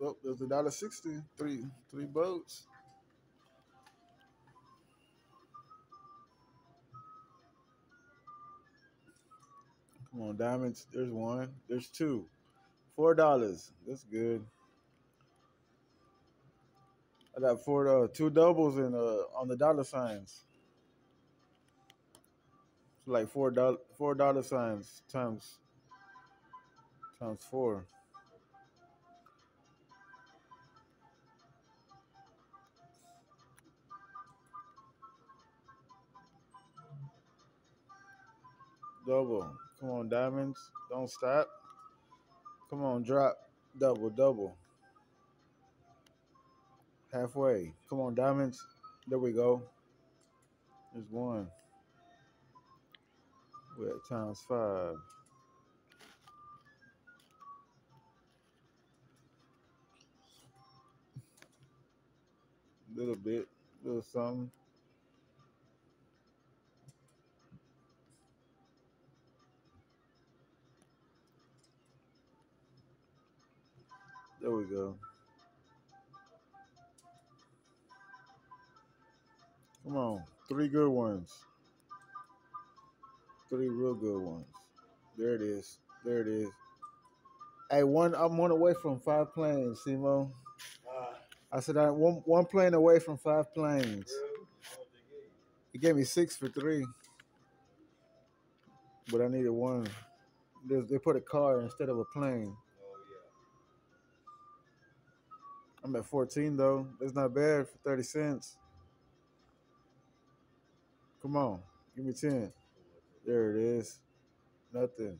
Oh, there's a dollar sixty. Three three boats. Come on, diamonds. There's one. There's two. Four dollars. That's good. I got four uh, two doubles in uh on the dollar signs. Like four dollar four dollar signs times times four. Double. Come on, diamonds. Don't stop. Come on, drop. Double, double. Halfway. Come on, diamonds. There we go. There's one. We're at times five. Little bit, little something. There we go. Come on, three good ones. Three real good ones. There it is. There it is. Hey, one. I'm one away from five planes, Simo. Uh, I said I'm one one plane away from five planes. really? How much they gave? He gave me six for three, but I needed one. They, they put a car instead of a plane. I'm at 14 though. That's not bad for 30 cents. Come on, give me 10. There it is. Nothing.